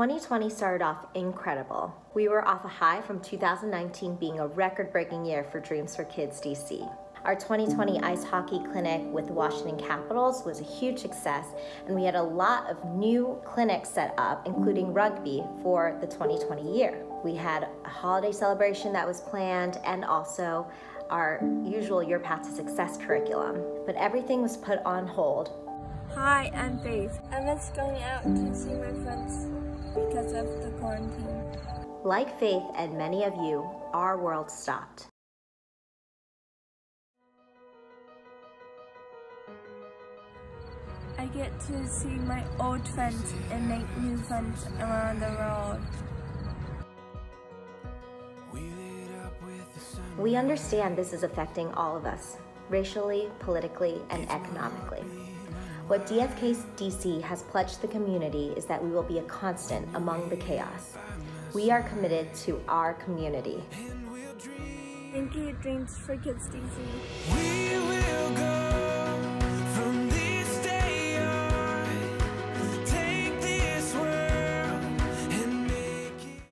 2020 started off incredible. We were off a high from 2019 being a record breaking year for Dreams for Kids DC. Our 2020 ice hockey clinic with the Washington Capitals was a huge success, and we had a lot of new clinics set up, including rugby, for the 2020 year. We had a holiday celebration that was planned and also our usual Your Path to Success curriculum. But everything was put on hold. Hi, I'm Faith. I miss going out to see my friends because of the quarantine. Like Faith and many of you, our world stopped. I get to see my old friends and make new friends around the world. We understand this is affecting all of us, racially, politically, and economically. What DFK DC has pledged the community is that we will be a constant among the chaos. We are committed to our community. Thank you, Dreams for Kids DC.